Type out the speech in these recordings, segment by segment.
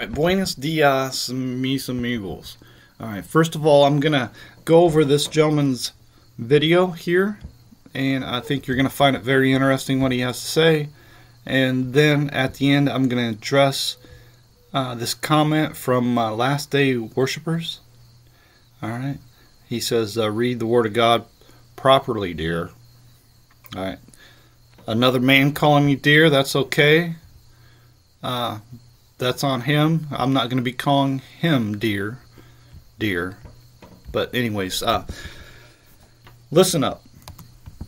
right, buenos dias, mis amigos. All right, first of all, I'm going to go over this gentleman's video here, and I think you're going to find it very interesting what he has to say. And then at the end, I'm going to address uh, this comment from uh, Last Day Worshippers. All right, he says, uh, Read the Word of God properly, dear. All right. Another man calling me dear, that's okay. Uh, that's on him. I'm not going to be calling him dear, dear. But anyways, uh, listen up.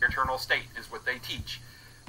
Eternal state is what they teach.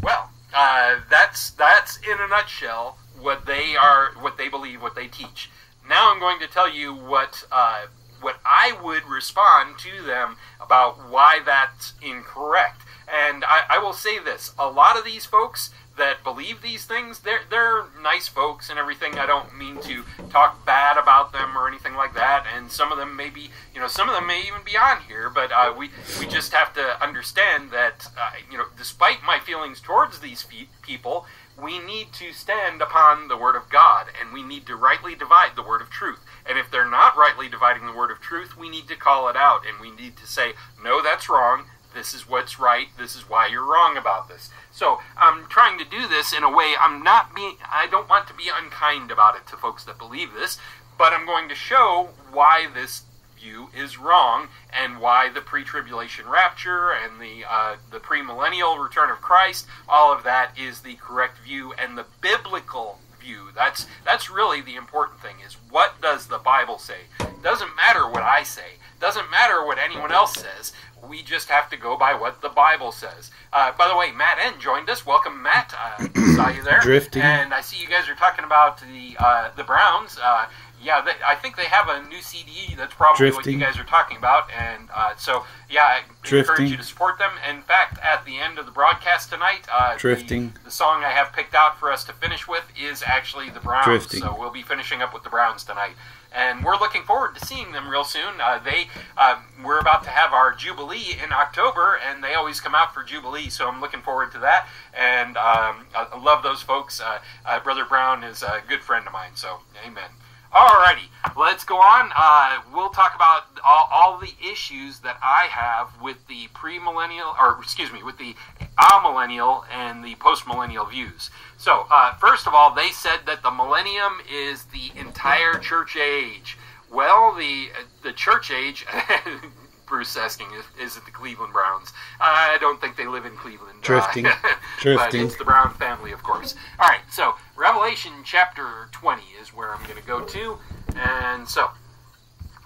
Well, uh, that's that's in a nutshell what they are, what they believe, what they teach. Now I'm going to tell you what uh, what I would respond to them about why that's incorrect. And I, I will say this: a lot of these folks that believe these things, they're they're nice folks and everything. I don't mean to talk bad about them or anything like that. And some of them may be, you know, some of them may even be on here. But uh, we we just have to understand that, uh, you know, despite my feelings towards these people, we need to stand upon the word of God, and we need to rightly divide the word of truth. And if they're not rightly dividing the word of truth, we need to call it out, and we need to say, no, that's wrong. This is what's right. This is why you're wrong about this. So I'm trying to do this in a way I'm not being. I don't want to be unkind about it to folks that believe this, but I'm going to show why this view is wrong and why the pre-tribulation rapture and the uh, the premillennial return of Christ, all of that is the correct view and the biblical view. That's that's really the important thing is what does the Bible say? Doesn't matter what I say. Doesn't matter what anyone else says. We just have to go by what the Bible says. Uh, by the way, Matt N joined us. Welcome, Matt. Uh, saw you there. Drifting. And I see you guys are talking about the uh, the Browns. Uh, yeah, they, I think they have a new CD. That's probably Drifting. what you guys are talking about. And uh, so, yeah, I Drifting. encourage you to support them. In fact, at the end of the broadcast tonight, uh, Drifting. The, the song I have picked out for us to finish with is actually the Browns. Drifting. So we'll be finishing up with the Browns tonight and we're looking forward to seeing them real soon. Uh, they uh, we're about to have our Jubilee in October, and they always come out for Jubilee, so I'm looking forward to that. And um, I I love those folks. Uh, uh, Brother Brown is a good friend of mine, so amen. Alrighty, let's go on. Uh, we'll talk about all, all the issues that I have with the premillennial, or excuse me, with the amillennial and the postmillennial views. So, uh, first of all, they said that the millennium is the entire church age. Well, the the church age. Bruce asking is, is it the Cleveland Browns? I don't think they live in Cleveland. uh, Drifting. but Drifting. it's the Brown family, of course. All right, so Revelation chapter 20 is where I'm going to go to. And so,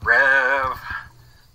Rev.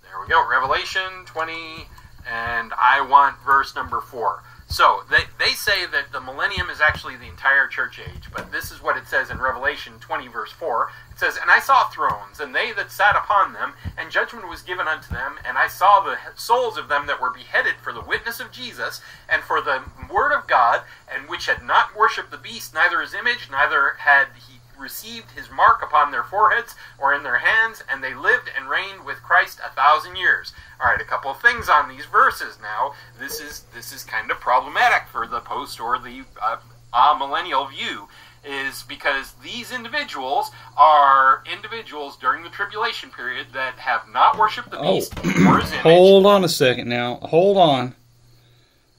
There we go. Revelation 20. And I want verse number 4. So, they, they say that the millennium is actually the entire church age. But this is what it says in Revelation 20, verse 4. It says, And I saw thrones, and they that sat upon them, and judgment was given unto them, and I saw the souls of them that were beheaded for the witness of Jesus, and for the word of God, and which had not worshipped the beast, neither his image, neither had he received his mark upon their foreheads or in their hands, and they lived and reigned with Christ a thousand years. All right, a couple of things on these verses. Now, this is this is kind of problematic for the post or the uh, uh, millennial view is because these individuals are individuals during the tribulation period that have not worshipped the Oh, beast or his image. hold on a second now. Hold on.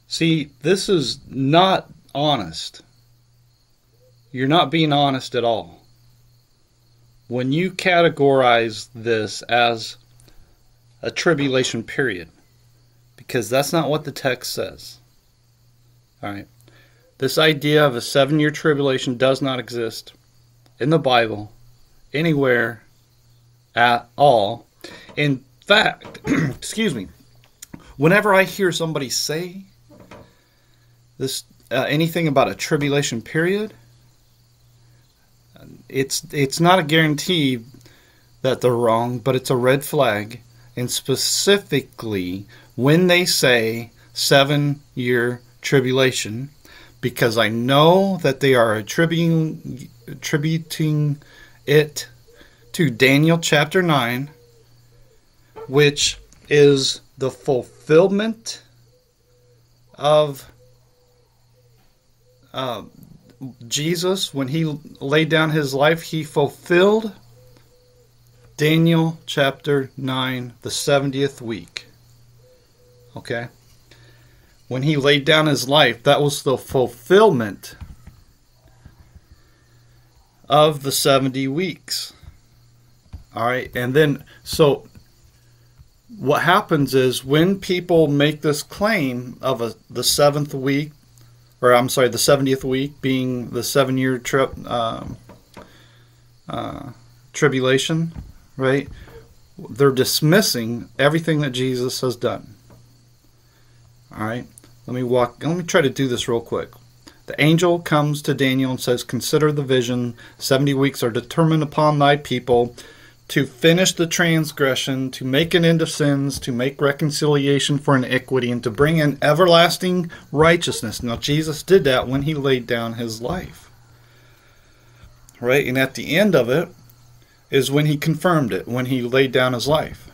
See, this is not honest. You're not being honest at all. When you categorize this as a tribulation period, because that's not what the text says. All right. This idea of a seven year tribulation does not exist in the Bible anywhere at all. In fact, excuse me, whenever I hear somebody say this uh, anything about a tribulation period, it's it's not a guarantee that they're wrong, but it's a red flag. And specifically when they say seven year tribulation, because I know that they are attributing attributing it to Daniel chapter nine, which is the fulfillment of uh, Jesus, when he laid down his life, he fulfilled Daniel chapter 9, the 70th week. Okay? When he laid down his life, that was the fulfillment of the 70 weeks. All right? And then, so what happens is when people make this claim of a, the seventh week, or I'm sorry, the 70th week being the seven year trip um, uh, tribulation, right? They're dismissing everything that Jesus has done. All right, let me walk. Let me try to do this real quick. The angel comes to Daniel and says, Consider the vision. 70 weeks are determined upon thy people to finish the transgression, to make an end of sins, to make reconciliation for iniquity, and to bring in everlasting righteousness. Now, Jesus did that when he laid down his life. Right? And at the end of it is when he confirmed it, when he laid down his life.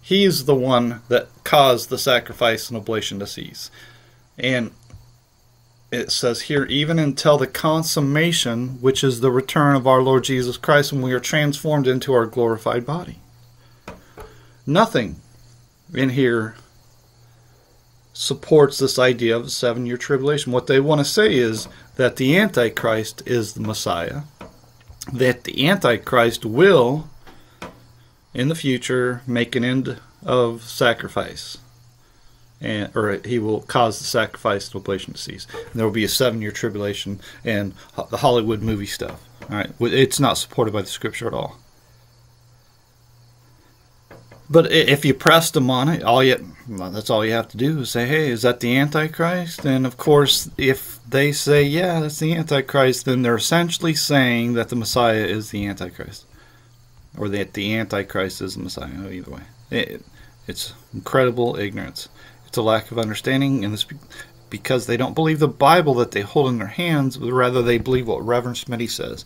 He's the one that caused the sacrifice and oblation to cease. And it says here, even until the consummation, which is the return of our Lord Jesus Christ, when we are transformed into our glorified body. Nothing in here supports this idea of a seven year tribulation. What they want to say is that the Antichrist is the Messiah, that the Antichrist will, in the future, make an end of sacrifice and or he will cause the sacrifice and oblation to cease. And there will be a seven-year tribulation and the Hollywood movie stuff. All right, it's not supported by the scripture at all. But if you press them on it, all you well, that's all you have to do is say, "Hey, is that the Antichrist?" And of course, if they say, "Yeah, that's the Antichrist," then they're essentially saying that the Messiah is the Antichrist, or that the Antichrist is the Messiah. Either way, it, it's incredible ignorance. A lack of understanding, and it's because they don't believe the Bible that they hold in their hands, but rather they believe what Reverend Smitty says.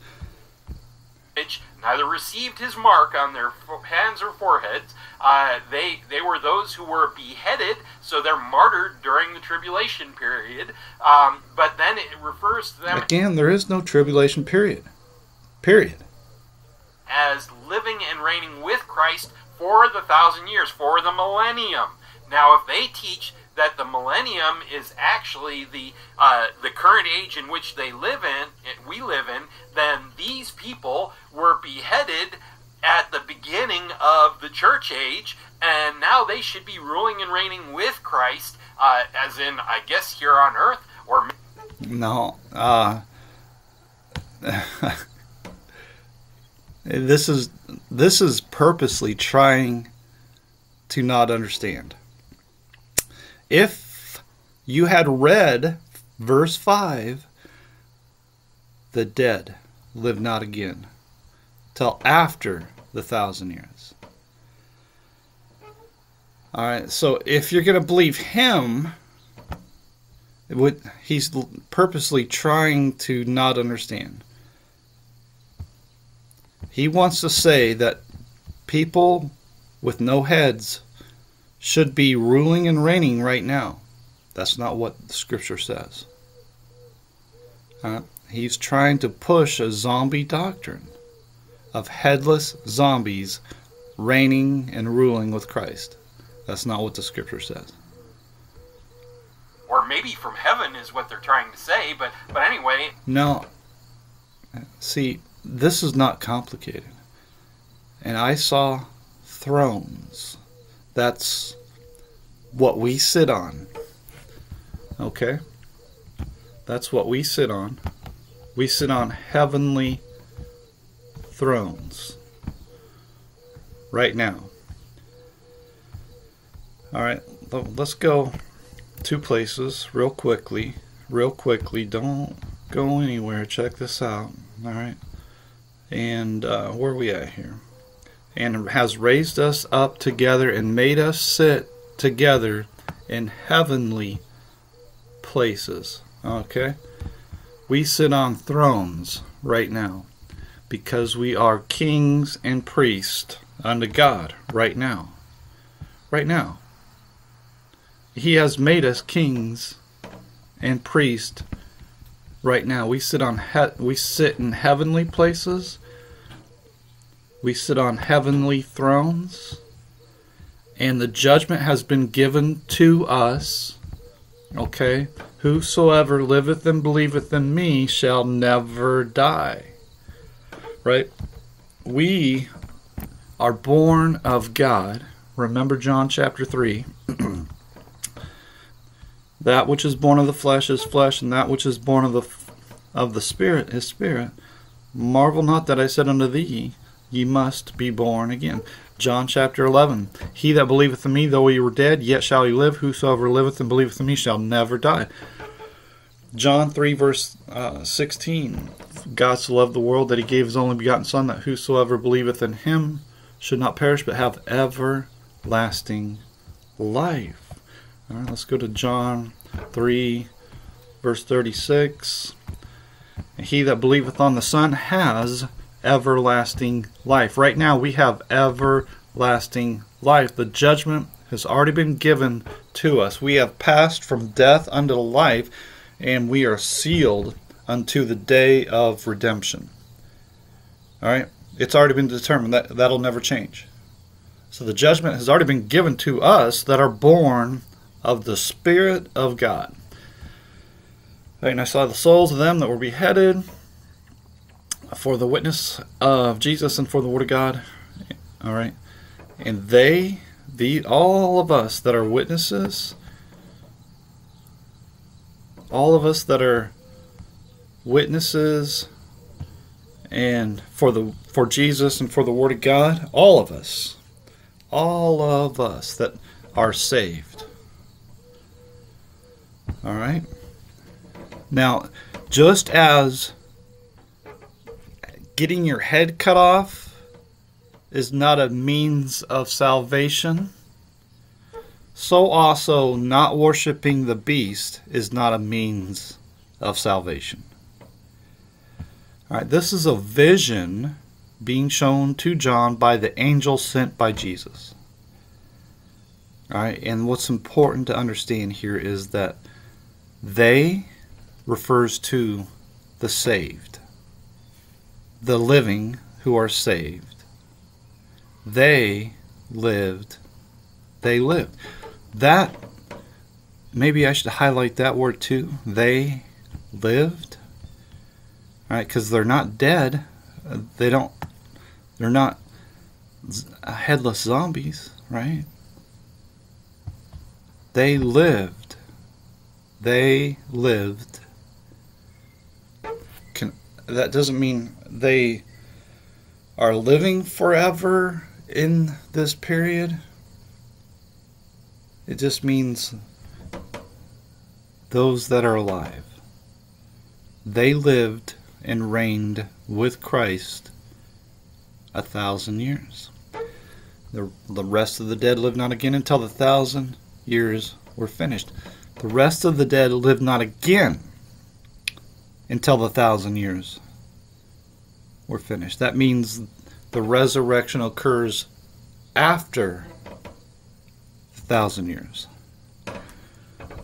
Which neither received his mark on their hands or foreheads. Uh, they they were those who were beheaded, so they're martyred during the tribulation period. Um, but then it refers to them again. There is no tribulation period. Period. As living and reigning with Christ for the thousand years, for the millennium. Now, if they teach that the millennium is actually the uh, the current age in which they live in, we live in, then these people were beheaded at the beginning of the church age, and now they should be ruling and reigning with Christ, uh, as in, I guess, here on earth, or no. Uh, this is this is purposely trying to not understand if you had read verse 5, the dead live not again till after the thousand years. All right, so if you're going to believe him, would, he's purposely trying to not understand. He wants to say that people with no heads should be ruling and reigning right now. That's not what the scripture says. Uh, he's trying to push a zombie doctrine of headless zombies reigning and ruling with Christ. That's not what the scripture says. Or maybe from heaven is what they're trying to say, but but anyway. No. See, this is not complicated. And I saw thrones that's what we sit on. Okay? That's what we sit on. We sit on heavenly thrones right now. All right, let's go two places real quickly. Real quickly. Don't go anywhere. Check this out. All right. And uh, where are we at here? And has raised us up together and made us sit together in heavenly places. Okay? We sit on thrones right now because we are kings and priests unto God right now. Right now. He has made us kings and priests right now. We sit on we sit in heavenly places. We sit on heavenly thrones. And the judgment has been given to us. Okay? Whosoever liveth and believeth in me shall never die. Right? We are born of God. Remember John chapter 3. that which is born of the flesh is flesh, and that which is born of the of the spirit is spirit. Marvel not that I said unto thee, ye must be born again. John chapter 11. He that believeth in me, though he were dead, yet shall he live. Whosoever liveth and believeth in me shall never die. John 3, verse uh, 16. God so loved the world that he gave his only begotten Son, that whosoever believeth in him should not perish, but have everlasting life. All right, let's go to John 3, verse 36. He that believeth on the Son has everlasting life. Right now, we have everlasting life. The judgment has already been given to us. We have passed from death unto life, and we are sealed unto the day of redemption. All right? It's already been determined that that'll never change. So the judgment has already been given to us that are born of the Spirit of God. Right, and I saw the souls of them that were beheaded for the witness of Jesus and for the Word of God. All right, and they, the all of us that are witnesses, all of us that are witnesses and for the for Jesus and for the word of God, all of us, all of us that are saved. All right? Now, just as getting your head cut off is not a means of salvation, so also not worshiping the beast is not a means of salvation. All right, this is a vision being shown to John by the angel sent by Jesus. All right, and what's important to understand here is that they refers to the saved, the living who are saved. They lived, they lived. That, maybe I should highlight that word too. They lived. Right, because they're not dead. They don't, they're not headless zombies, right? They lived. They lived Can, that doesn't mean they are living forever in this period. It just means those that are alive. They lived and reigned with Christ a thousand years. The, the rest of the dead lived not again until the thousand years were finished. The rest of the dead lived not again until the thousand years were finished. That means the resurrection occurs after thousand years.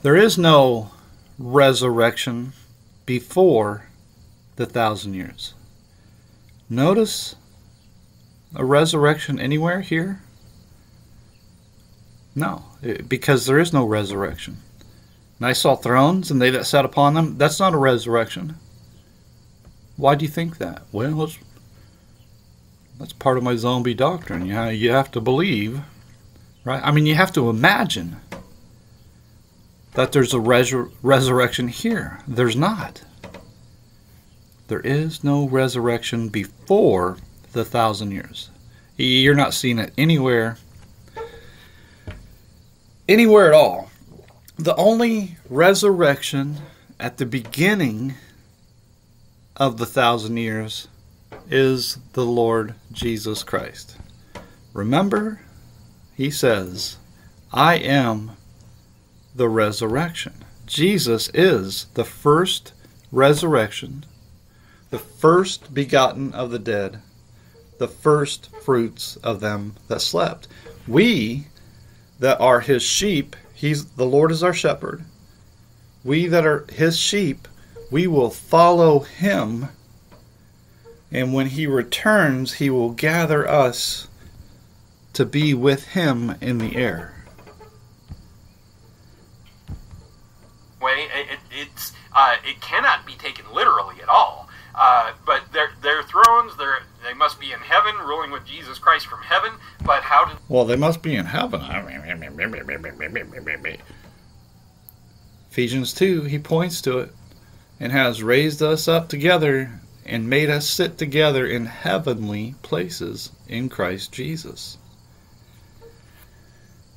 There is no resurrection before the thousand years. Notice a resurrection anywhere here? No, eh, because there is no resurrection. And I saw thrones, and they that sat upon them. That's not a resurrection. Why do you think that? Well, that's part of my zombie doctrine. You, you have to believe, right? I mean, you have to imagine that there's a resur- resurrection here. There's not. There is no resurrection before the thousand years. You're not seeing it anywhere, anywhere at all. The only resurrection at the beginning of the thousand years is the Lord Jesus Christ. Remember, he says, I am the resurrection. Jesus is the first resurrection, the first begotten of the dead, the first fruits of them that slept. We that are his sheep, he's the Lord is our shepherd. We that are his sheep we will follow him. And when he returns, he will gather us to be with him in the air. Way it, it, it's uh, it cannot be taken literally at all. Uh, but their their thrones, they they must be in heaven, ruling with Jesus Christ from heaven. But how did? Well, they must be in heaven. Ephesians two, he points to it, and has raised us up together and made us sit together in heavenly places in Christ Jesus.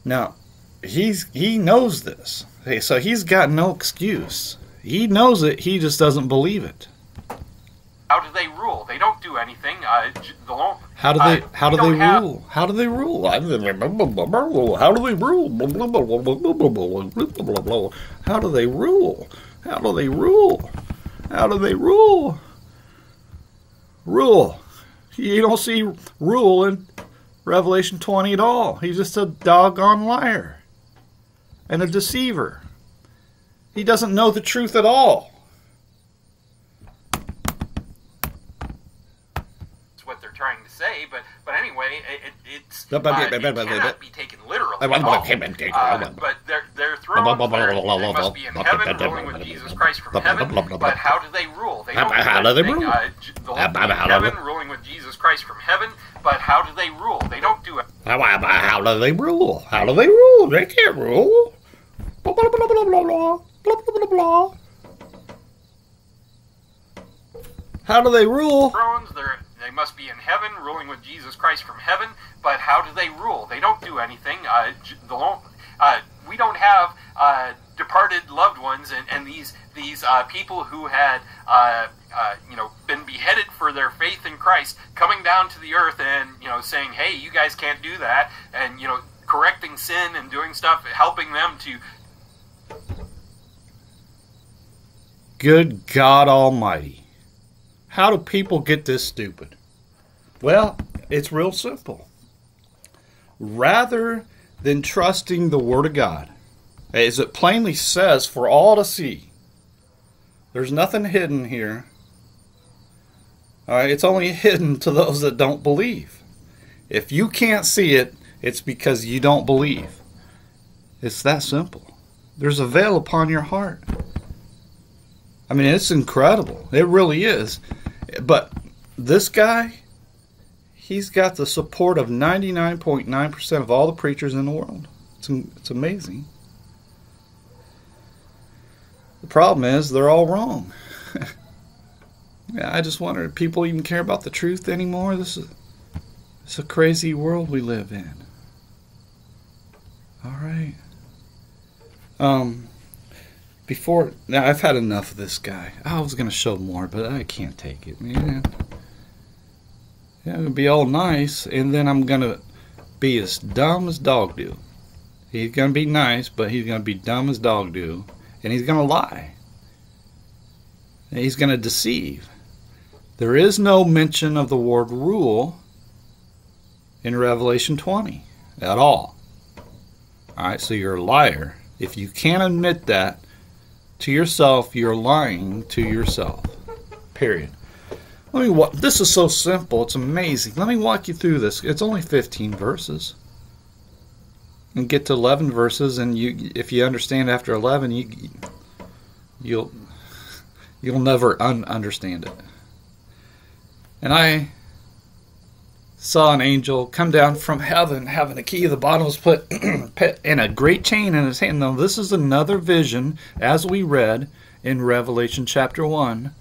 Now, he's he knows this. So he's got no excuse. He knows it, he just doesn't believe it. How do they rule? They don't do anything. Uh, How do they uh, how do they rule? How do they rule? How do they rule? How do they rule? How do they rule? How do they rule? Rule? You don't see rule in Revelation 20 at all. He's just a doggone liar and a deceiver. He doesn't know the truth at all. That's what they're trying to say. But but anyway, it, it, uh, but- but- it but- cannot be taken literally. I at want- all. okay, but- okay, Uh, but- their they're- they must be in heaven, ruling with Jesus Christ from heaven. But how do they rule? They don't How do they rule? Uh, j- they'll How- be how- in how do heaven, ruling with Jesus Christ from heaven. But how do they rule? They don't do it. How, how, do they rule? How do they rule? They can't rule. Blah, blah, blah, blah, blah, blah, blah, blah, blah, blah. How do they rule? thrones. They're, must be in heaven, ruling with Jesus Christ from heaven. But how do they rule? They don't do anything. Uh, uh, we don't have uh, departed loved ones, and, and these these uh, people who had uh, uh, you know been beheaded for their faith in Christ coming down to the earth and you know saying, "Hey, you guys can't do that," and you know correcting sin and doing stuff, helping them to Good God Almighty. How do people get this stupid? Well, it's real simple. Rather than trusting the Word of God, as it plainly says for all to see, there's nothing hidden here. All right, it's only hidden to those that don't believe. If you can't see it, it's because you don't believe. It's that simple. There's a veil upon your heart. I mean, it's incredible. It really is. But this guy, he's got the support of 99.9% of all the preachers in the world. It's, it's amazing. The problem is they're all wrong. yeah, I just wonder if people even care about the truth anymore. This is it's a crazy world we live in. All right. Um before now I've had enough of this guy. I was gonna show more, but I can't take it, man. Gonna be all nice, and then I'm gonna be as dumb as dog do. He's gonna be nice, but he's gonna be dumb as dog do, and he's gonna lie. And he's gonna deceive. There is no mention of the word rule in Revelation 20 at all. All right, so you're a liar. If you can't admit that, to yourself, you're lying to yourself. Period. Let me walk. This is so simple. It's amazing. Let me walk you through this. It's only 15 verses. And get to 11 verses, and you, if you understand after 11, you, you'll, you'll never un- understand it. And I saw an angel come down from heaven, having a key the bottomless put pit and a great chain in his hand. Now, this is another vision, as we read in Revelation chapter 1,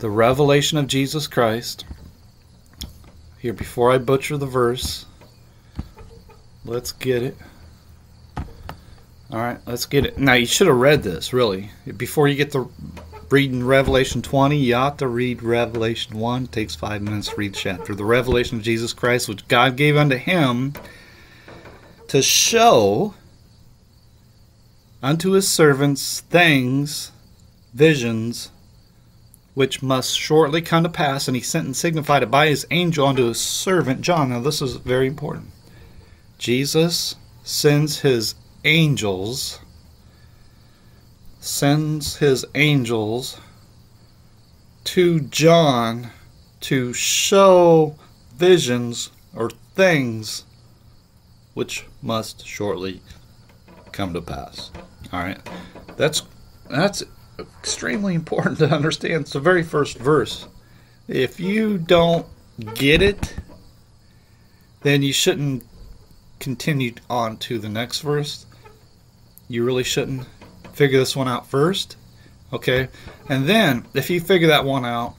the revelation of Jesus Christ. Here, before I butcher the verse, let's get it. All right, let's get it. Now, you should have read this, really. Before you get to reading Revelation 20, you ought to read Revelation 1. It takes five minutes to read the chapter. The revelation of Jesus Christ, which God gave unto him to show unto his servants things, visions, which must shortly come to pass. And he sent and signified it by his angel unto his servant John. Now, this is very important. Jesus sends his angels sends his angels to John to show visions or things which must shortly come to pass. All right. That's that's extremely important to understand. It's the very first verse. If you don't get it, then you shouldn't continue on to the next verse. You really shouldn't figure this one out first. Okay? And then, if you figure that one out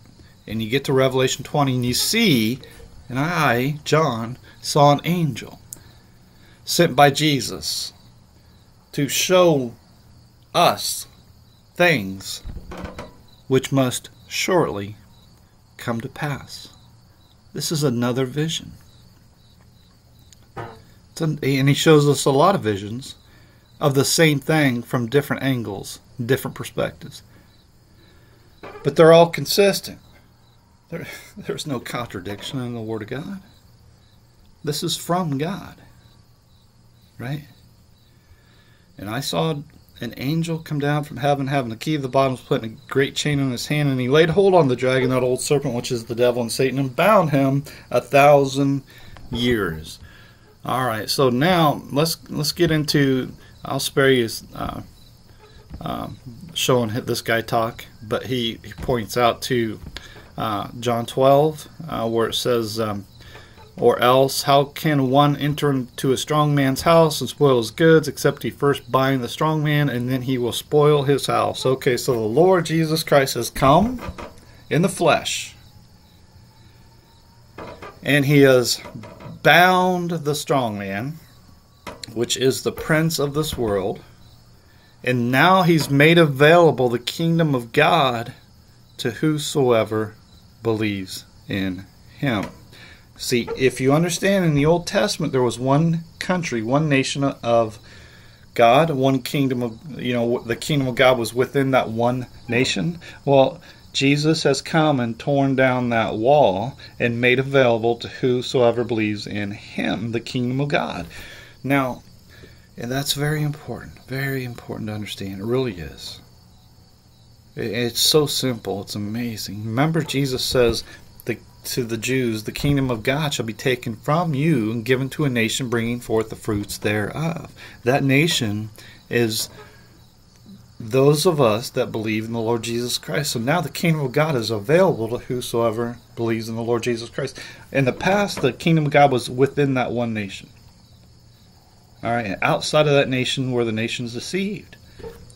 and you get to Revelation 20 and you see, and I, John, saw an angel sent by Jesus to show us things which must shortly come to pass. This is another vision. An, and he shows us a lot of visions of the same thing from different angles, different perspectives. But they're all consistent. There, there's no contradiction in the Word of God. This is from God. Right? And I saw an angel come down from heaven, having the key of the bottomless pit and a great chain in his hand, and he laid hold on the dragon, that old serpent, which is the devil and Satan, and bound him a thousand years. All right, so now let's let's get into. I'll spare you uh, uh, showing this guy talk, but he, he points out to uh, John 12 uh, where it says. Um, or else, how can one enter into a strong man's house and spoil his goods, except he first bind the strong man, and then he will spoil his house? Okay, so the Lord Jesus Christ has come in the flesh, and he has bound the strong man, which is the prince of this world, and now he's made available the kingdom of God to whosoever believes in him. See, if you understand in the Old Testament, there was one country, one nation of God, one kingdom of, you know, the kingdom of God was within that one nation. Well, Jesus has come and torn down that wall and made available to whosoever believes in him the kingdom of God. Now, and that's very important, very important to understand. It really is. It's so simple, it's amazing. Remember, Jesus says, to the Jews, the kingdom of God shall be taken from you and given to a nation bringing forth the fruits thereof. That nation is those of us that believe in the Lord Jesus Christ. So now the kingdom of God is available to whosoever believes in the Lord Jesus Christ. In the past, the kingdom of God was within that one nation. All right, and outside of that nation were the nations deceived.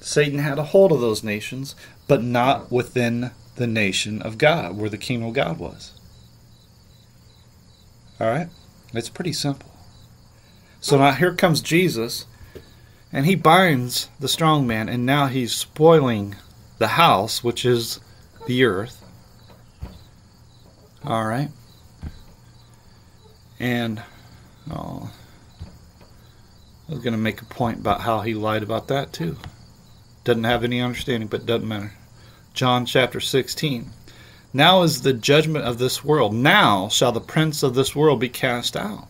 Satan had a hold of those nations, but not within the nation of God, where the kingdom of God was. All right? It's pretty simple. So now here comes Jesus, and he binds the strong man, and now he's spoiling the house, which is the earth. All right? And oh, I was going to make a point about how he lied about that too. Doesn't have any understanding, but doesn't matter. John chapter 16. Now is the judgment of this world. Now shall the prince of this world be cast out. All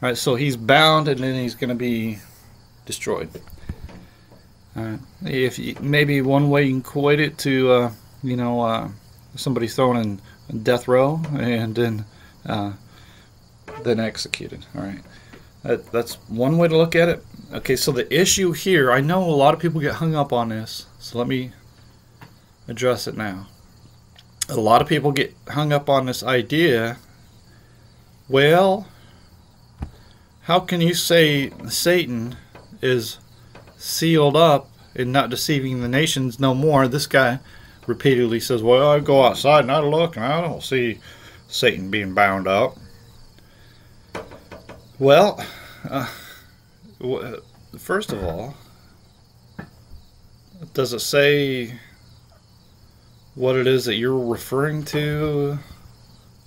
right, so he's bound and then he's going to be destroyed. Right. If you, maybe one way you can equate it to, uh, you know, uh, somebody thrown in death row and then uh, then executed. All right, that, that's one way to look at it. Okay, so the issue here, I know a lot of people get hung up on this, so let me address it now a lot of people get hung up on this idea well, how can you say Satan is sealed up and not deceiving the nations no more? This guy repeatedly says, Well, I go outside and I look and I don't see Satan being bound up. Well, uh, first of all, does it say what it is that you're referring to,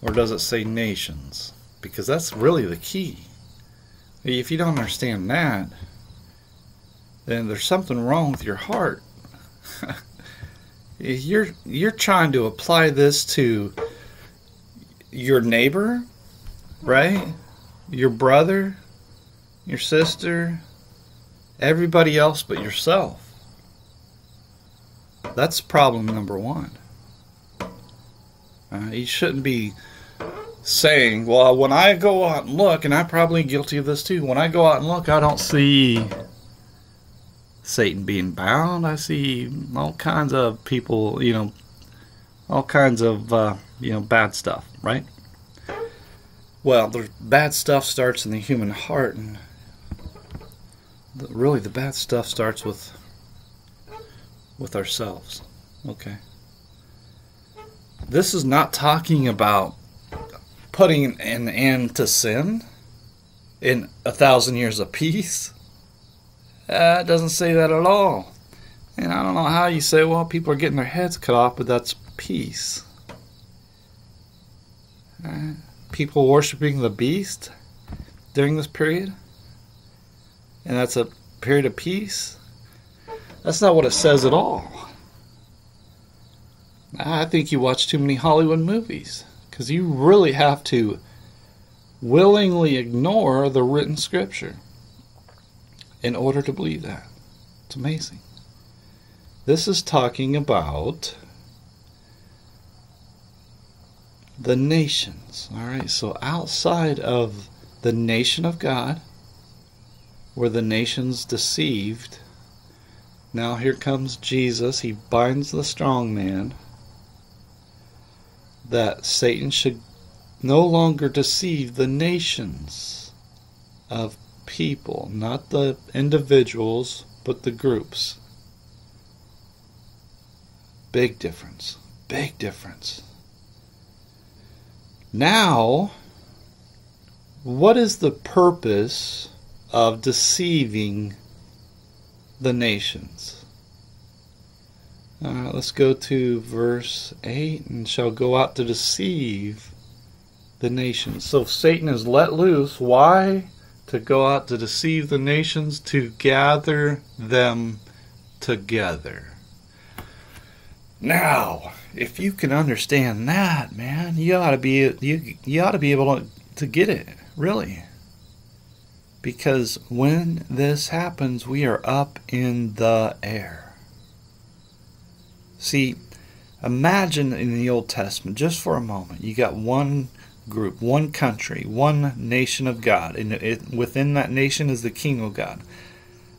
or does it say nations? Because that's really the key. If you don't understand that, then there's something wrong with your heart. you're you're trying to apply this to your neighbor, right? Your brother, your sister, everybody else but yourself. That's problem number one. Uh, you shouldn't be saying, well, when I go out and look, and I'm probably guilty of this too, when I go out and look, I don't see Satan being bound. I see all kinds of people, you know, all kinds of, uh, you know, bad stuff, right? Well, the bad stuff starts in the human heart, and the, really the bad stuff starts with with ourselves. Okay. This is not talking about putting an end to sin in a thousand years of peace. Uh, it doesn't say that at all. And I don't know how you say, well, people are getting their heads cut off, but that's peace. Uh, people worshiping the beast during this period, and that's a period of peace. That's not what it says at all. I think you watch too many Hollywood movies because you really have to willingly ignore the written scripture in order to believe that. It's amazing. This is talking about the nations. All right, so outside of the nation of God, were the nations deceived. Now here comes Jesus. He binds the strong man that Satan should no longer deceive the nations of people, not the individuals, but the groups. Big difference. Big difference. Now, what is the purpose of deceiving the nations? Right, let's go to verse 8 and shall go out to deceive the nations. So Satan is let loose. Why? To go out to deceive the nations, to gather them together. Now, if you can understand that, man, you ought to be you you ought to be able to, to get it, really. Because when this happens, we are up in the air. See, imagine in the Old Testament, just for a moment, you got one group, one country, one nation of God, and it, within that nation is the King of God.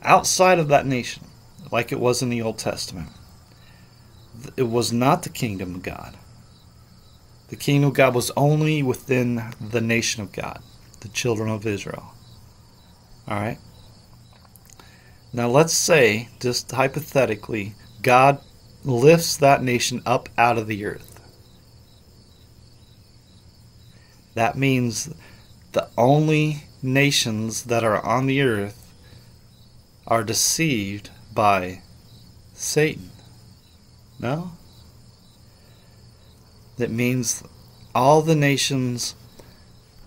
Outside of that nation, like it was in the Old Testament, it was not the kingdom of God. The kingdom of God was only within the nation of God, the children of Israel. All right? Now let's say, just hypothetically, God lifts that nation up out of the earth. That means the only nations that are on the earth are deceived by Satan. No? That means all the nations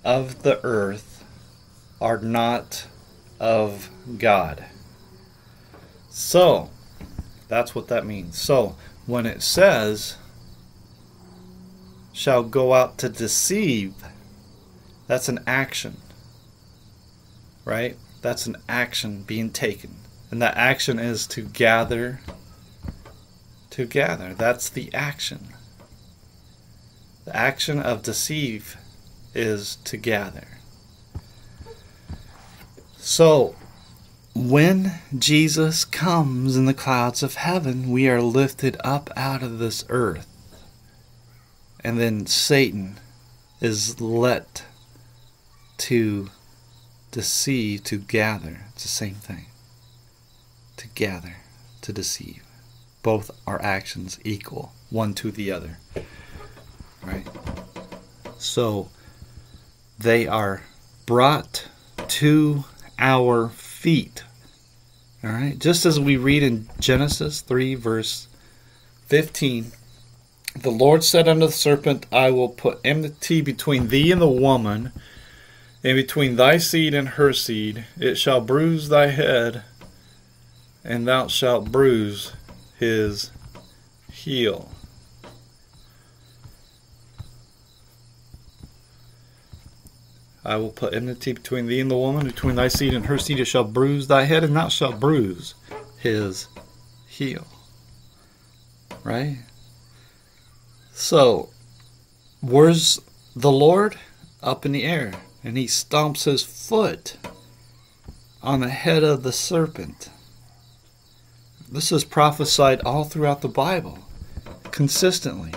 of the earth are not of God. So, that's what that means. So, when it says, shall go out to deceive, that's an action. Right? That's an action being taken. And that action is to gather to gather. That's the action. The action of deceive is to gather. So, when Jesus comes in the clouds of heaven, we are lifted up out of this earth. And then Satan is let to deceive, to gather. It's the same thing. To gather, to deceive both are actions equal, one to the other. Right? So they are brought to our feet. All right? Just as we read in Genesis 3, verse 15. The Lord said unto the serpent, I will put enmity between thee and the woman, and between thy seed and her seed. It shall bruise thy head, and thou shalt bruise his heel. I will put enmity between thee and the woman, between thy seed and her seed. It shall bruise thy head, and thou shalt bruise his heel. Right? So, where's the Lord? Up in the air. And he stomps his foot on the head of the serpent. This is prophesied all throughout the Bible, consistently.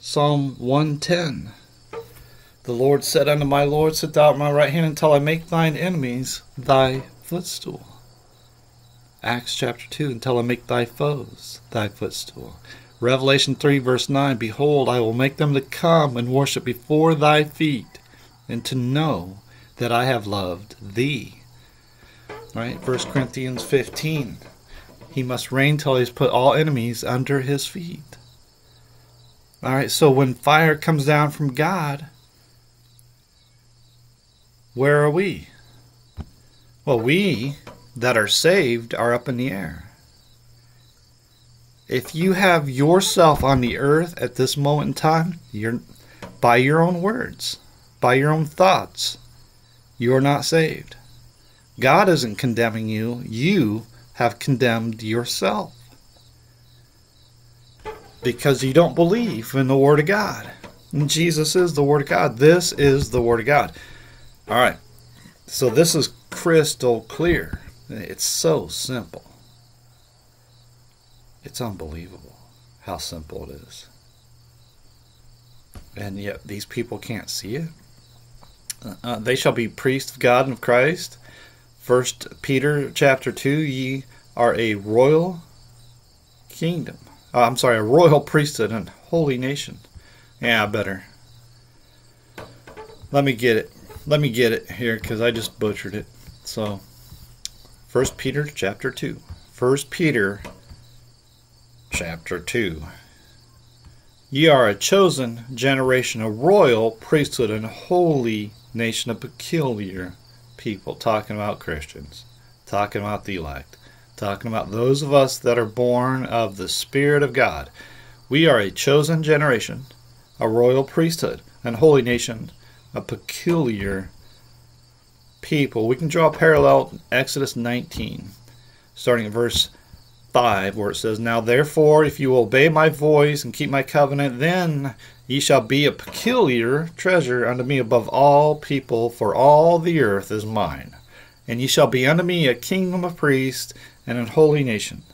Psalm 110 The Lord said unto my Lord, Sit thou at my right hand until I make thine enemies thy footstool. Acts chapter 2 Until I make thy foes thy footstool. Revelation 3 verse 9 Behold, I will make them to come and worship before thy feet, and to know that I have loved thee. Right? 1 Corinthians 15 He must reign till he's put all enemies under his feet. All right, so when fire comes down from God, where are we? Well, we that are saved are up in the air. If you have yourself on the earth at this moment in time, you're by your own words, by your own thoughts, you're not saved. God isn't condemning you, you have condemned yourself because you don't believe in the Word of God. And Jesus is the Word of God. This is the Word of God. All right. So this is crystal clear. It's so simple. It's unbelievable how simple it is. And yet these people can't see it. Uh, they shall be priests of God and of Christ. First Peter chapter 2 ye are a royal kingdom uh, I'm sorry, a royal priesthood and holy nation. Yeah, better. Let me get it. Let me get it here because I just butchered it. So, First Peter chapter two. First Peter chapter two. Ye are a chosen generation, a royal priesthood, and a holy nation, a peculiar people. Talking about Christians, talking about the elect talking about those of us that are born of the Spirit of God. We are a chosen generation, a royal priesthood, and holy nation, a peculiar people. We can draw a parallel Exodus 19, starting at verse 5, where it says, Now therefore, if you obey my voice and keep my covenant, then ye shall be a peculiar treasure unto me above all people, for all the earth is mine. And ye shall be unto me a kingdom of priests and an holy nation.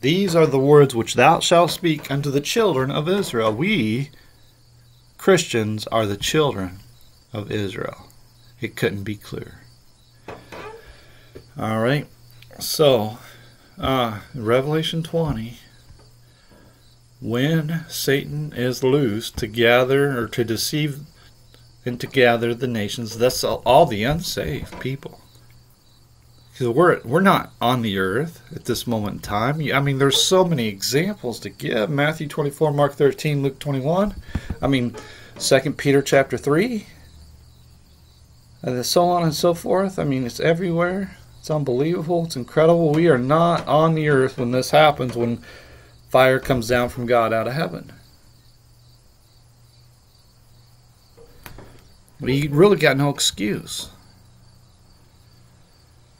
These are the words which thou shalt speak unto the children of Israel. We, Christians, are the children of Israel. It couldn't be clearer. All right. So, uh, Revelation 20, when Satan is loose to gather or to deceive and to gather the nations, that's all, all the unsaved people because we're we're not on the earth at this moment in time. I mean, there's so many examples to give: Matthew 24, Mark 13, Luke 21. I mean, Second Peter chapter three, and so on and so forth. I mean, it's everywhere. It's unbelievable. It's incredible. We are not on the earth when this happens. When fire comes down from God out of heaven. We really got no excuse.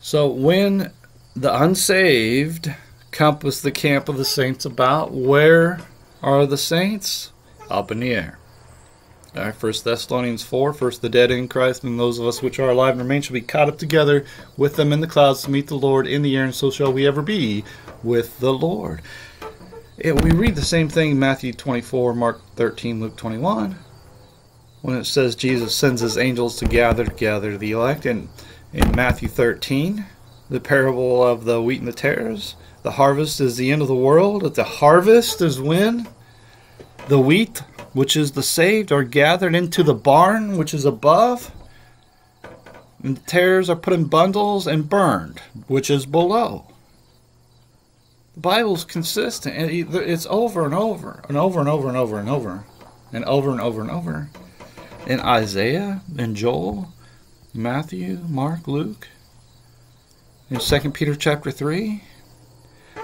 So when the unsaved compass the camp of the saints about, where are the saints? Up in the air. All right, First Thessalonians 4, First the dead in Christ, and those of us which are alive and remain shall be caught up together with them in the clouds to meet the Lord in the air, and so shall we ever be with the Lord. It, we read the same thing in Matthew 24, Mark 13, Luke 21, when it says Jesus sends his angels to gather together the elect, and in Matthew 13, the parable of the wheat and the tares. The harvest is the end of the world. At the harvest is when the wheat, which is the saved, are gathered into the barn, which is above, and the tares are put in bundles and burned, which is below. The Bible's consistent, it's over and over and over and over and over and over and over and over and over. In Isaiah and Joel, Matthew, Mark, Luke, in 2 Peter chapter 3,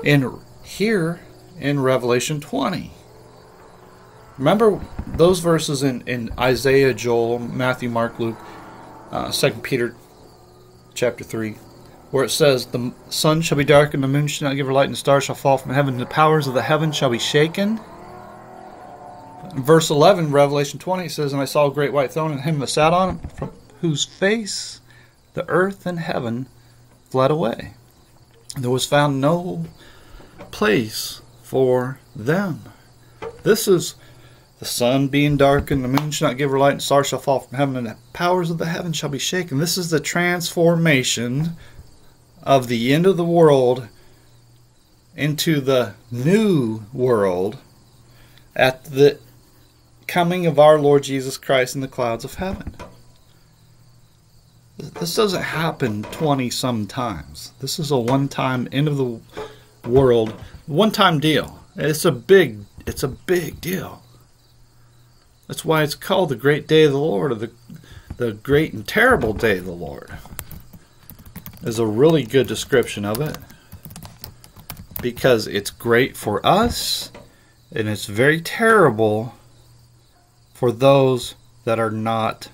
and here in Revelation 20. Remember those verses in, in Isaiah, Joel, Matthew, Mark, Luke, uh, 2 Peter chapter 3. where it says, The sun shall be darkened, and the moon shall not give her light, and the stars shall fall from heaven, and the powers of the heaven shall be shaken. Verse 11, Revelation 20 says, And I saw a great white throne, and him that sat on it, whose face the earth and heaven fled away. There was found no place for them. This is the sun being darkened, the moon shall not give her light, and stars shall fall from heaven, and the powers of the heaven shall be shaken. This is the transformation of the end of the world into the new world at the coming of our Lord Jesus Christ in the clouds of heaven. This doesn't happen 20 some times. This is a one time end of the world, one time deal. It's a big it's a big deal. That's why it's called the great day of the Lord or the the great and terrible day of the Lord is a really good description of it because it's great for us and it's very terrible for those that are not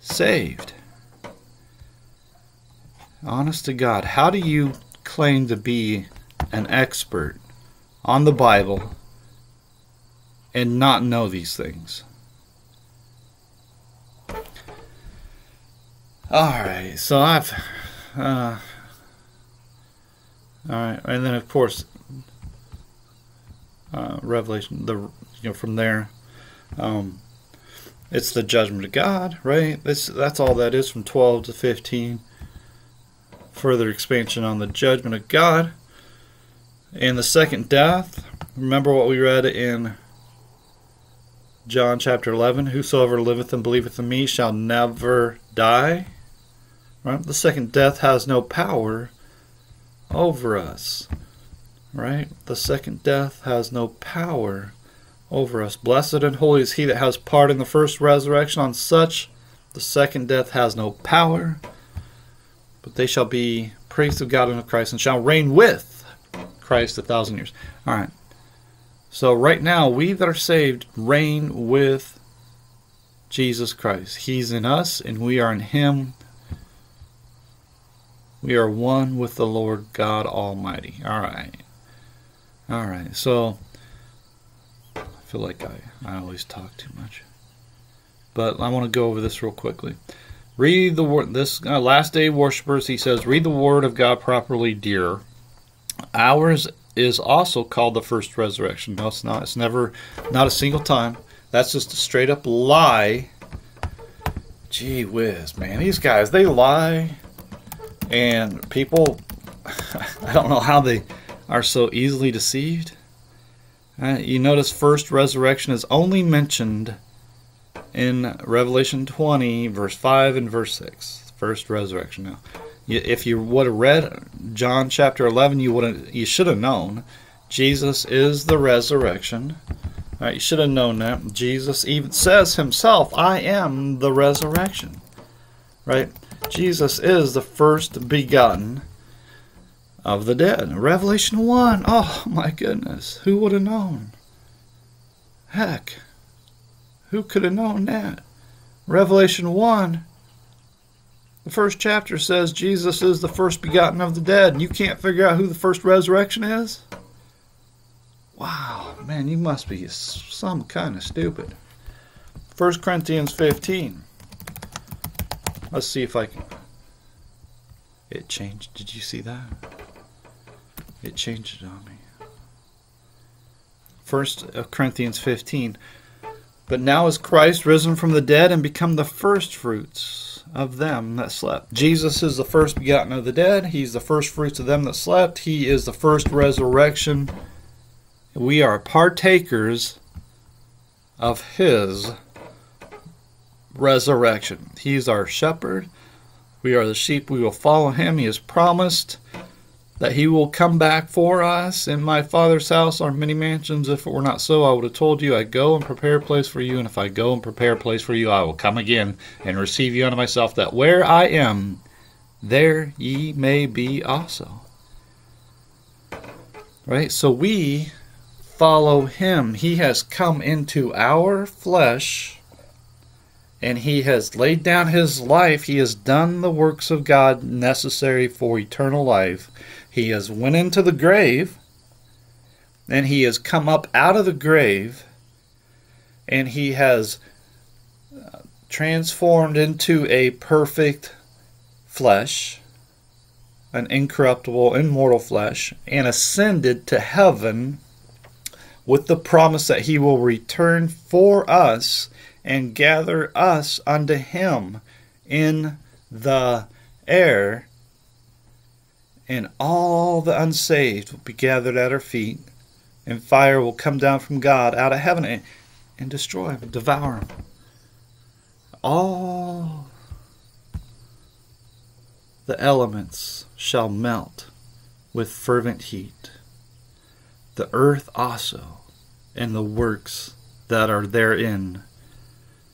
saved. Honest to God, how do you claim to be an expert on the Bible and not know these things? All right, so I've uh, all right, and then of course, uh, Revelation. The you know from there, um, it's the judgment of God, right? That's that's all that is from twelve to fifteen. Further expansion on the judgment of God and the second death. Remember what we read in John chapter 11 Whosoever liveth and believeth in me shall never die. Right? The second death has no power over us. Right? The second death has no power over us. Blessed and holy is he that has part in the first resurrection. On such the second death has no power, but they shall be praised of God and of Christ and shall reign with Christ a thousand years. All right. So, right now, we that are saved reign with Jesus Christ. He's in us, and we are in Him. We are one with the Lord God Almighty. All right. All right. So I feel like I, I always talk too much. But I want to go over this real quickly. Read the word. This uh, last day worshipers, he says, read the word of God properly, dear. Ours is also called the first resurrection. No, it's not. It's never, not a single time. That's just a straight up lie. Gee whiz, man. These guys, they lie and people, I don't know how they are so easily deceived. Uh, you notice first resurrection is only mentioned in Revelation 20, verse 5 and verse 6. First resurrection. Now, if you would have read John chapter 11, you would have, you should have known Jesus is the resurrection. Right, you should have known that. Jesus even says himself, I am the resurrection. Right? Jesus is the first begotten of the dead. Revelation 1. Oh my goodness. Who would have known? Heck. Who could have known that? Revelation 1. The first chapter says Jesus is the first begotten of the dead, and you can't figure out who the first resurrection is? Wow, man, you must be some kind of stupid. 1 Corinthians 15. Let's see if I can. It changed. Did you see that? It changed it on me. First uh, Corinthians 15. But now is Christ risen from the dead and become the first fruits of them that slept. Jesus is the first begotten of the dead. He's the first fruits of them that slept. He is the first resurrection. We are partakers of his resurrection. He is our shepherd. We are the sheep. We will follow him. He has promised that he will come back for us. In my Father's house are many mansions. If it were not so, I would have told you, I go and prepare a place for you. And if I go and prepare a place for you, I will come again and receive you unto myself, that where I am, there ye may be also. Right? So we follow him. He has come into our flesh and he has laid down his life. He has done the works of God necessary for eternal life. He has went into the grave, and he has come up out of the grave, and he has uh, transformed into a perfect flesh, an incorruptible, immortal flesh, and ascended to heaven with the promise that he will return for us and gather us unto him in the air, and all the unsaved will be gathered at her feet, and fire will come down from God out of heaven and, and destroy them, devour them. All the elements shall melt with fervent heat. The earth also, and the works that are therein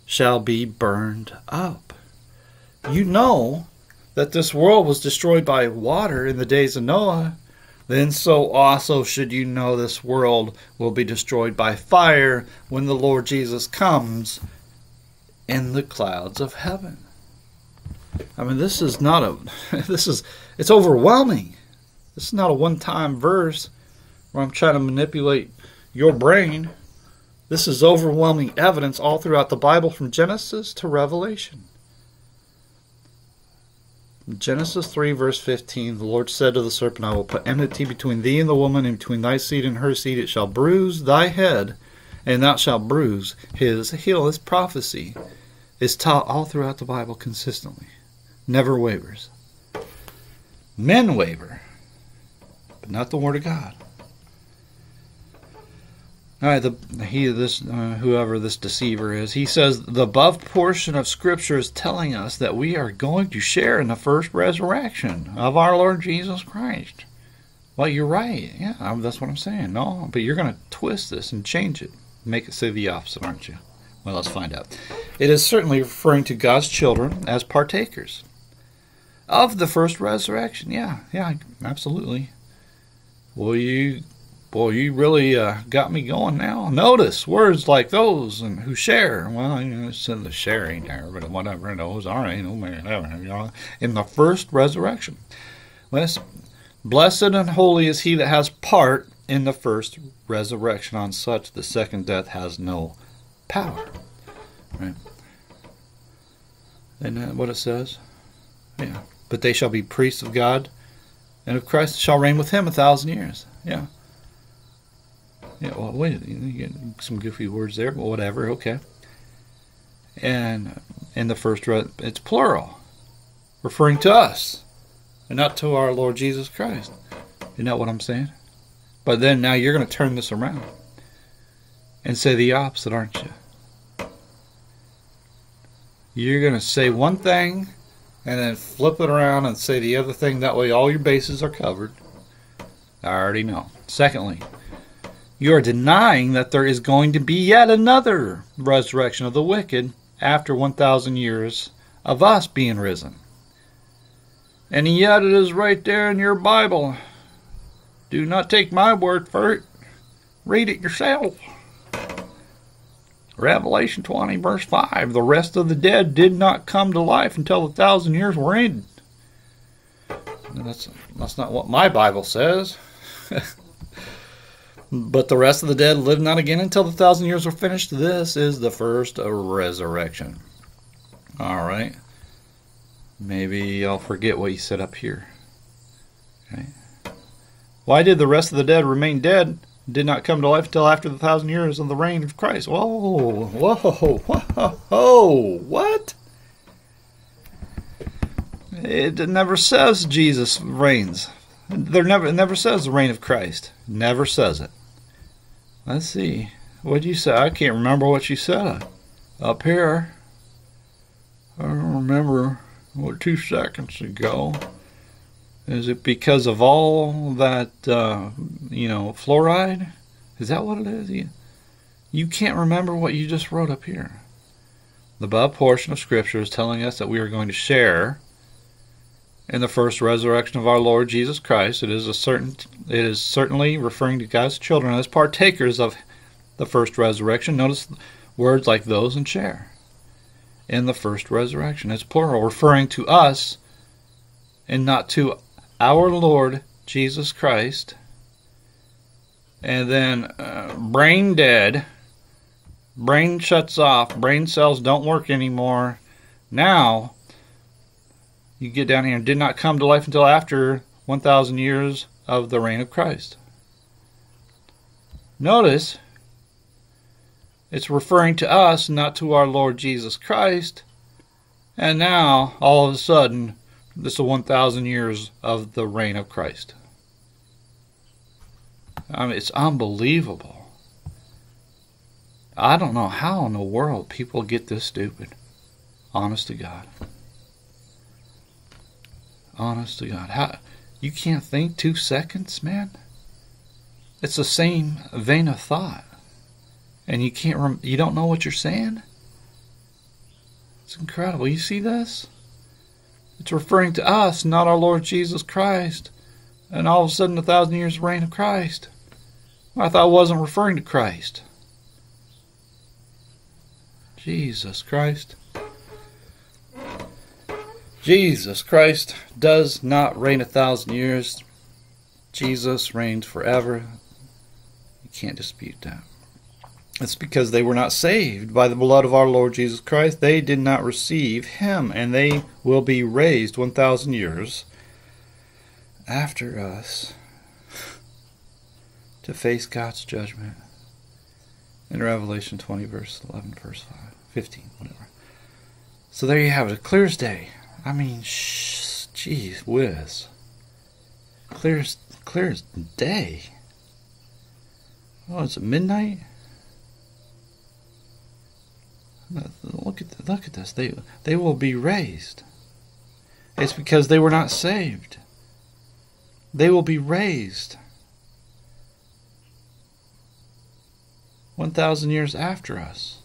shall be burned up. You know that this world was destroyed by water in the days of Noah. Then so also should you know this world will be destroyed by fire when the Lord Jesus comes in the clouds of heaven. I mean, this is not a, this is, it's overwhelming. This is not a one time verse where I'm trying to manipulate your brain. This is overwhelming evidence all throughout the Bible from Genesis to Revelation. Genesis 3, verse 15 The Lord said to the serpent, I will put enmity between thee and the woman, and between thy seed and her seed. It shall bruise thy head, and thou shalt bruise his heel. This prophecy is taught all throughout the Bible consistently, never wavers. Men waver, but not the Word of God. All right, the, he, this, uh, whoever this deceiver is, he says the above portion of Scripture is telling us that we are going to share in the first resurrection of our Lord Jesus Christ. Well, you're right. Yeah, that's what I'm saying. No, but you're going to twist this and change it, make it say the opposite, aren't you? Well, let's find out. It is certainly referring to God's children as partakers of the first resurrection. Yeah, yeah, absolutely. Well, you Boy, you really uh, got me going now. Notice words like those and who share. Well, you know, it's in the sharing there, but whatever those are, ain't no man you in the first resurrection. Blessed and holy is he that has part in the first resurrection. On such, the second death has no power. Right? Isn't that what it says? Yeah. But they shall be priests of God, and of Christ shall reign with him a thousand years. Yeah. Yeah, well, wait, you get some goofy words there, but whatever, okay. And in the first, it's plural, referring to us, and not to our Lord Jesus Christ. You know what I'm saying? But then now you're going to turn this around and say the opposite, aren't you? You're going to say one thing and then flip it around and say the other thing. That way, all your bases are covered. I already know. Secondly, you are denying that there is going to be yet another resurrection of the wicked after 1,000 years of us being risen. And yet it is right there in your Bible. Do not take my word for it. Read it yourself. Revelation 20, verse 5 The rest of the dead did not come to life until the thousand years were ended. That's, that's not what my Bible says. But the rest of the dead live not again until the thousand years are finished. This is the first resurrection. All right. Maybe I'll forget what you said up here. Okay. Why did the rest of the dead remain dead? Did not come to life until after the thousand years of the reign of Christ. Whoa, whoa, whoa, whoa, what? It never says Jesus reigns. There never it never says the reign of Christ. Never says it. Let's see. What'd you say? I can't remember what you said. Up here. I don't remember what two seconds ago. Is it because of all that, uh, you know, fluoride? Is that what it is? You, you can't remember what you just wrote up here. The above portion of Scripture is telling us that we are going to share in the first resurrection of our Lord Jesus Christ. It is a certain it is certainly referring to God's children as partakers of the first resurrection. Notice words like those and share. in the first resurrection. It's plural, referring to us and not to our Lord Jesus Christ. And then uh, brain dead, brain shuts off, brain cells don't work anymore. Now, you get down here and did not come to life until after 1,000 years of the reign of Christ. Notice it's referring to us, not to our Lord Jesus Christ. And now, all of a sudden, this is 1,000 years of the reign of Christ. I mean, it's unbelievable. I don't know how in the world people get this stupid. Honest to God. Honest to God. How you can't think two seconds, man? It's the same vein of thought. And you can't rem- you don't know what you're saying? It's incredible. You see this? It's referring to us not our lord jesus christ and all of a sudden a thousand years reign of christ. I thought it wasn't referring to christ. Jesus christ jesus christ does not reign a thousand years jesus reigns forever you can't dispute that it's because they were not saved by the blood of our Lord Jesus Christ. They did not receive Him, and they will be raised 1,000 years after us to face God's judgment. In Revelation 20, verse 11, verse 5, 15, whatever. So there you have it, A clear as day. I mean, shh, geez whiz. Clear as, clear as day. Oh, it's midnight? Look at look at this. They they will be raised. It's because they were not saved. They will be raised. 1,000 years after us.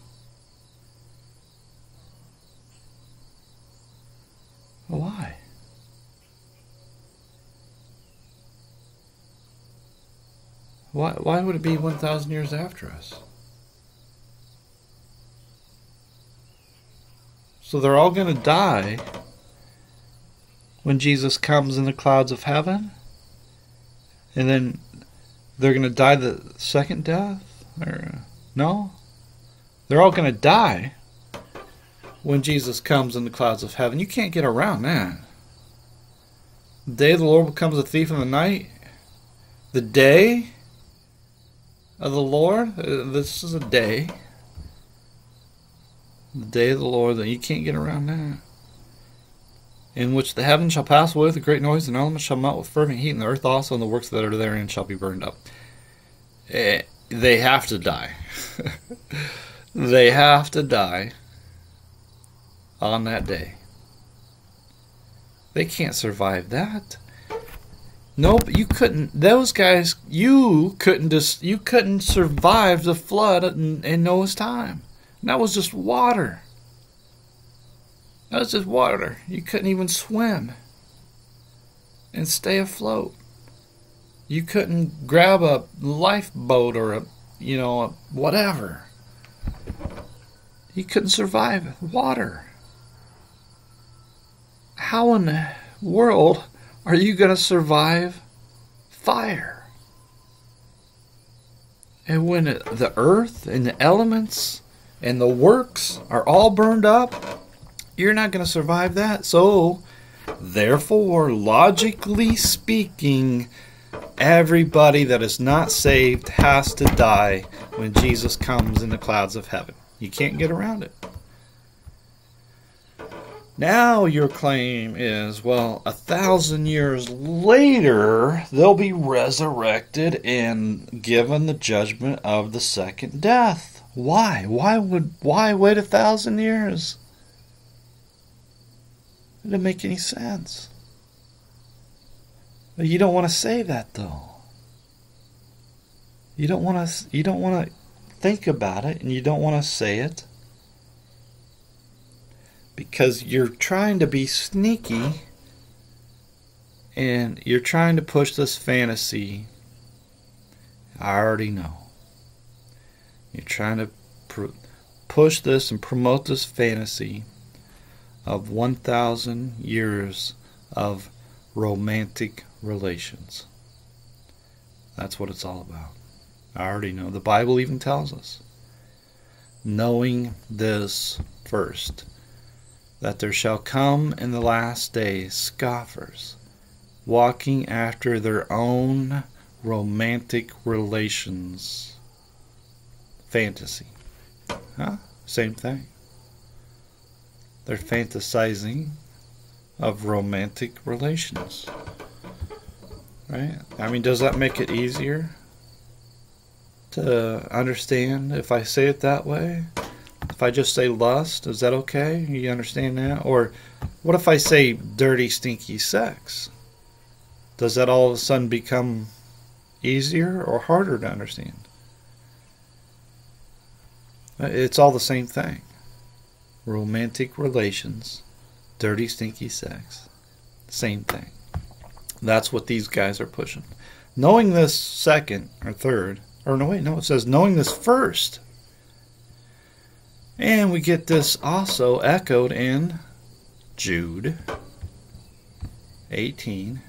Why? Why, why would it be 1,000 years after us? So they're all going to die when Jesus comes in the clouds of heaven. And then they're going to die the second death? Or no? They're all going to die when Jesus comes in the clouds of heaven. You can't get around that. The day the Lord becomes a thief in the night. The day of the Lord, uh, this is a day the day of the Lord, that you can't get around that. In which the heavens shall pass away with a great noise, and elements shall melt with fervent heat, and the earth also and the works that are therein shall be burned up. Eh, they have to die. they have to die on that day. They can't survive that. Nope, you couldn't. Those guys, you couldn't just, you couldn't survive the flood in, in Noah's time. And that was just water. That was just water. You couldn't even swim and stay afloat. You couldn't grab a lifeboat or a, you know, whatever. You couldn't survive water. How in the world are you going to survive fire? And when the earth and the elements and the works are all burned up, you're not going to survive that. So, therefore, logically speaking, everybody that is not saved has to die when Jesus comes in the clouds of heaven. You can't get around it. Now your claim is, well, a thousand years later, they'll be resurrected and given the judgment of the second death. Why? Why would why wait a thousand years? It didn't make any sense. But you don't want to say that though. You don't want to you don't want to think about it and you don't want to say it because you're trying to be sneaky and you're trying to push this fantasy. I already know. You're trying to push this and promote this fantasy of 1,000 years of romantic relations. That's what it's all about. I already know. The Bible even tells us. Knowing this first, that there shall come in the last days scoffers, walking after their own romantic relations. Fantasy. Huh? Same thing. They're fantasizing of romantic relations. Right? I mean, does that make it easier to understand if I say it that way? If I just say lust, is that okay? You understand that? Or what if I say dirty, stinky sex? Does that all of a sudden become easier or harder to understand? Uh, it's all the same thing romantic relations, dirty, stinky sex. Same thing. That's what these guys are pushing. Knowing this second or third, or no, wait, no, it says knowing this first. And we get this also echoed in Jude 18.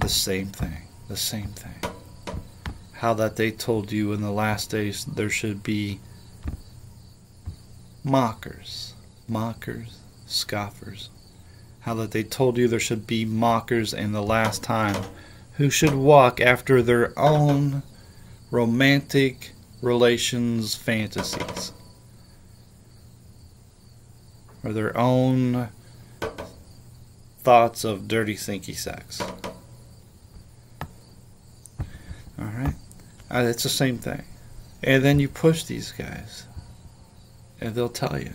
The same thing. The same thing how that they told you in the last days there should be mockers, mockers, scoffers. How that they told you there should be mockers in the last time who should walk after their own romantic relations fantasies or their own thoughts of dirty, thinky sex. All right. Uh, it's the same thing. And then you push these guys, and they'll tell you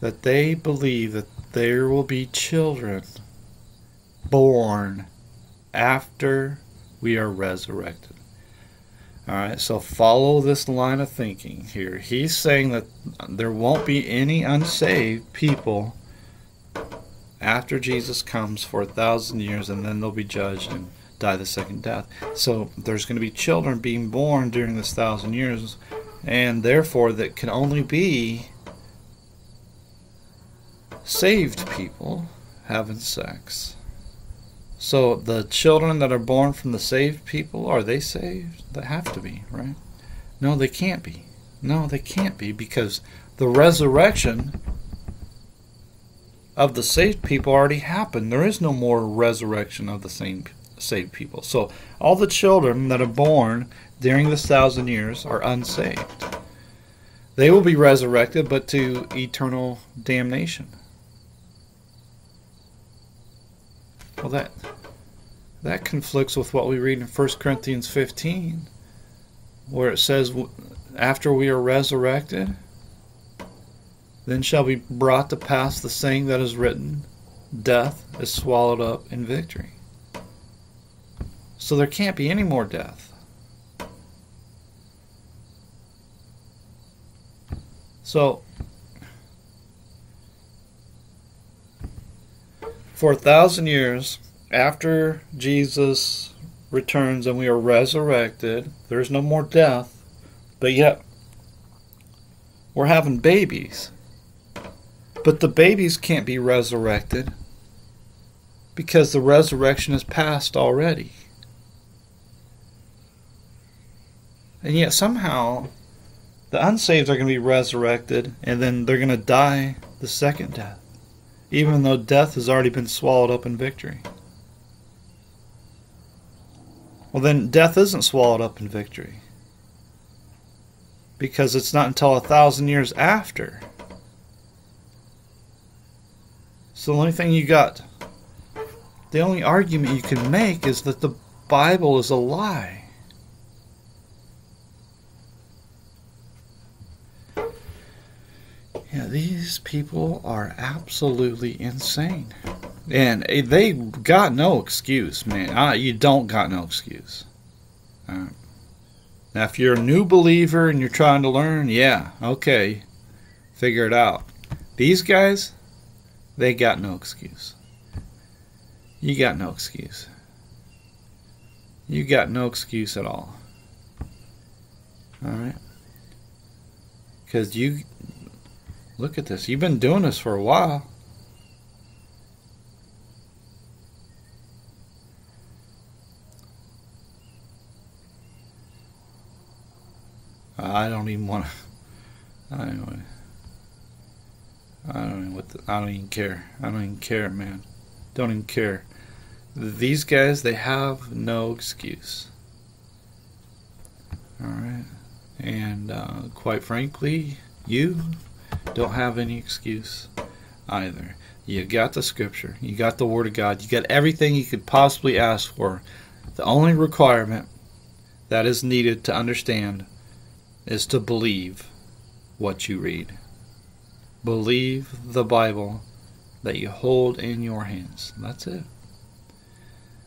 that they believe that there will be children born after we are resurrected. All right, so follow this line of thinking here. He's saying that there won't be any unsaved people after Jesus comes for a thousand years, and then they'll be judged and die the second death. So there's going to be children being born during this thousand years, and therefore that can only be saved people having sex. So the children that are born from the saved people, are they saved? They have to be, right? No, they can't be. No, they can't be because the resurrection of the saved people already happened. There is no more resurrection of the same saved people. So all the children that are born during this thousand years are unsaved. They will be resurrected, but to eternal damnation. Well, that that conflicts with what we read in 1 Corinthians 15, where it says, "After we are resurrected, then shall be brought to pass the saying that is written: Death is swallowed up in victory." So there can't be any more death. So, for a thousand years after Jesus returns and we are resurrected, there's no more death, but yet we're having babies. But the babies can't be resurrected because the resurrection is past already. And yet somehow the unsaved are going to be resurrected and then they're going to die the second death, even though death has already been swallowed up in victory. Well, then death isn't swallowed up in victory because it's not until a thousand years after. So the only thing you got, the only argument you can make is that the Bible is a lie. Yeah, these people are absolutely insane. And they got no excuse, man. Uh, you don't got no excuse. Now, if you're a new believer and you're trying to learn, yeah, okay, figure it out. These guys, they got no excuse. You got no excuse. You got no excuse at all. All right. Because you look at this. You've been doing this for a while. I don't even want to. I don't even. I don't even what. The, I don't even care. I don't even care, man. Don't even care. These guys, they have no excuse. All right, and uh, quite frankly, you don't have any excuse either. You got the scripture, you got the word of God, you got everything you could possibly ask for. The only requirement that is needed to understand is to believe what you read. Believe the Bible that you hold in your hands. That's it.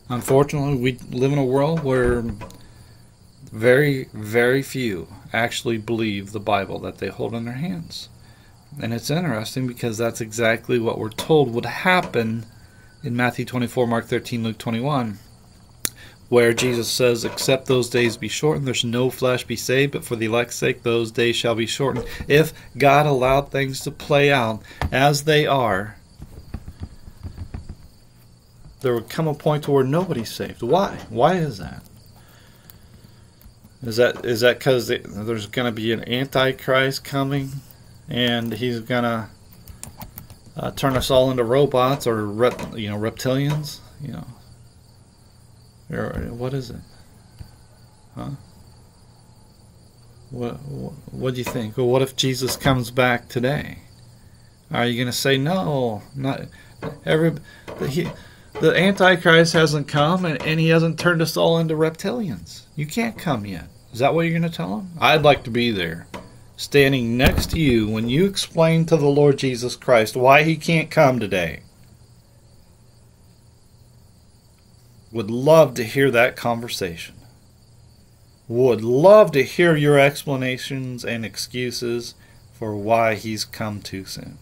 Unfortunately, we live in a world where very, very few actually believe the Bible that they hold in their hands. And it's interesting because that's exactly what we're told would happen in Matthew 24, Mark 13, Luke 21 where Jesus says, Except those days be shortened, there's no flesh be saved, but for the elect's sake those days shall be shortened. If God allowed things to play out as they are, there would come a point to where nobody's saved. Why? Why is that? Is that is that because there's going to be an antichrist coming, and he's to uh, turn us all into robots or rep, you know reptilians? You know, or what is it? Huh? What, what, what do you think? Well, what if Jesus comes back today? Are you to say no? Not every the, he, the Antichrist hasn't come and, and he hasn't turned us all into reptilians. You can't come yet. Is that what you're going to tell him? I'd like to be there, standing next to you when you explain to the Lord Jesus Christ why he can't come today. Would love to hear that conversation. Would love to hear your explanations and excuses for why he's come too soon.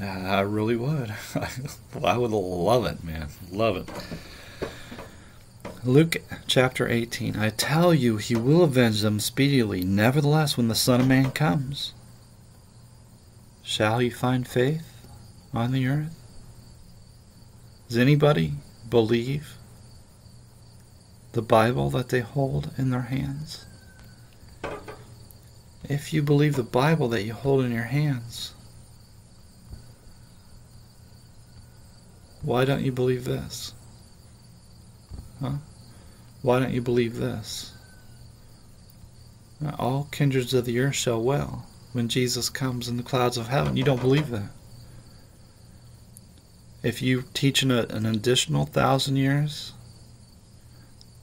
I really would. I would love it, man. Love it. Luke chapter 18. I tell you, he will avenge them speedily. Nevertheless, when the Son of Man comes, shall he find faith on the earth? Does anybody believe the Bible that they hold in their hands? If you believe the Bible that you hold in your hands, why don't you believe this? Huh? Why don't you believe this? All kindreds of the earth shall well when Jesus comes in the clouds of heaven. You don't believe that if you teach an, an additional thousand years,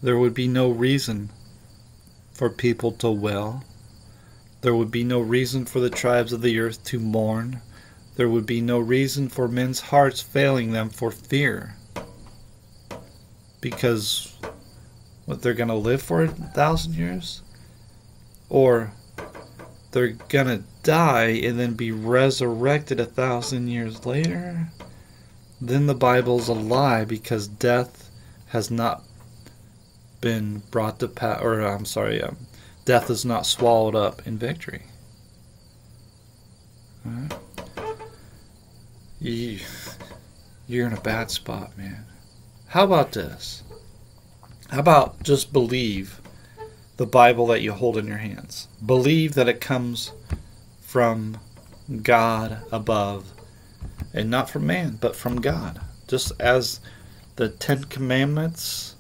there would be no reason for people to wail. There would be no reason for the tribes of the earth to mourn. There would be no reason for men's hearts failing them for fear. Because what they're going to live for a thousand years? Or they're going to die and then be resurrected a thousand years later? then the Bible's a lie because death has not been brought to pass, or I'm sorry, um, death is not swallowed up in victory. You, you're in a bad spot, man. How about this? How about just believe the Bible that you hold in your hands? Believe that it comes from God above and not from man, but from God. Just as the Ten Commandments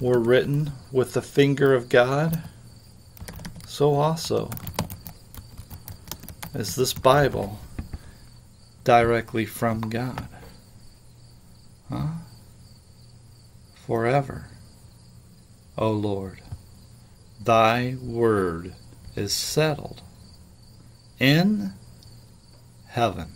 were written with the finger of God, so also is this Bible directly from God. Huh? Forever, O Lord, thy word is settled in heaven.